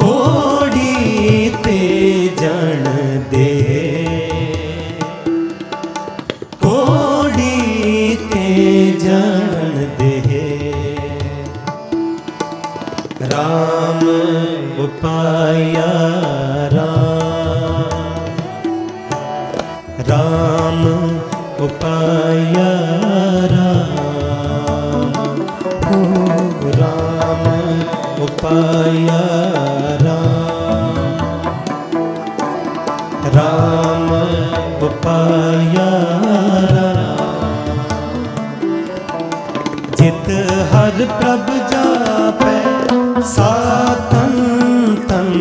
ਕੋੜੀ ਤੇ ਜਣ ਦੇ। ਕੋੜੀ ਤੇ ਜਣ ਦੇ। ਰਾਮ ਉਪਾਇਆ ਰਾਮ। ਰਾਮ ਉਪਾਇਆ ਰਾਮ। ਹੋ ਰਾਮ ਉਪਾਇਆ ਜਿਤ ਹਰ ਪ੍ਰਭ ਜਾਪੈ ਸਾਤਨ ਤਨ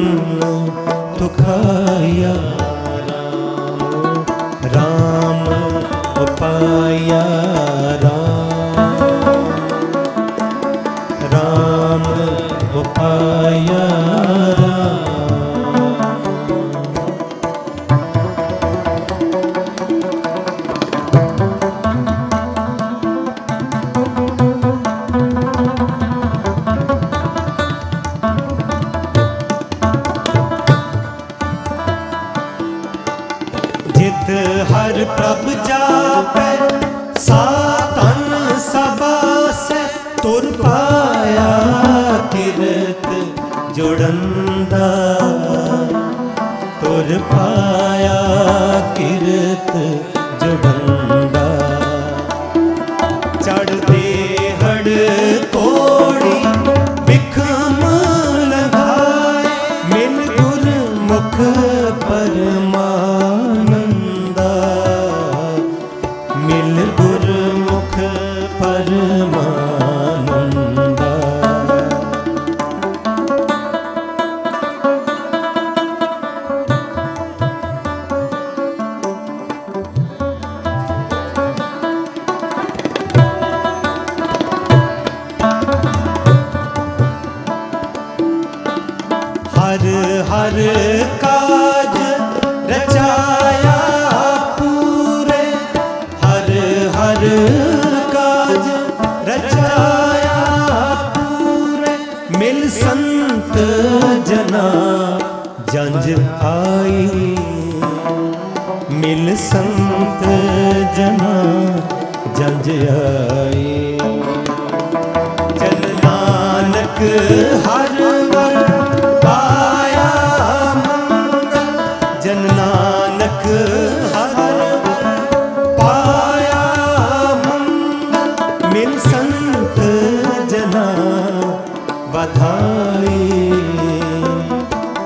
ਤੁਖਾਇਆ ਰਾਮ ਉਪਾਇਆ ਰਾਮ। ਰਾਮ ਉਪਾਇਆ ਰਾਮ। ਹਰ ਪ੍ਰਭ ਜਾਪੈ ਸਾਤਨ ਸਬਾਸੈ ਤੁਰ ਪਾਇਆ ਕਿਰਤ ਜੁੜੰਦਾ। ਤੁਰ ਪਾਇਆ ਕਿਰਤ ਜੁੜੰਦਾ। ਜੰਜ ਆਈ ਮਿਲ ਸੰਤ ਜਨਾ ਜੰਜ ਆਈ ਜਨ ਨਾਨਕ ਹਰ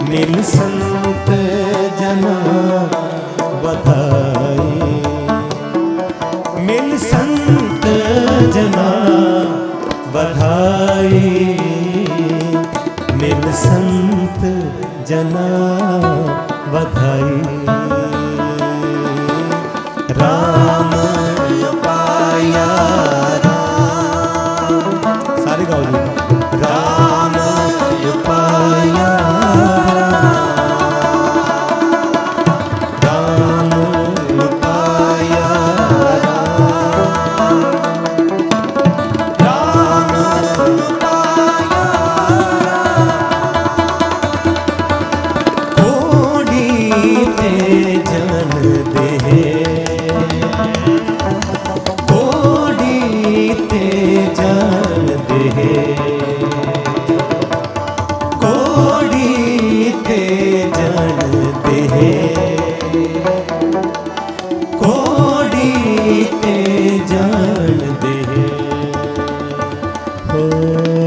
मिलिल संत जना बताए मिल संत जना बधाए मिल संत जना बधाए राम ਕੋੜੀ ਤੇ ਜਾਣਦੇ ਹੋ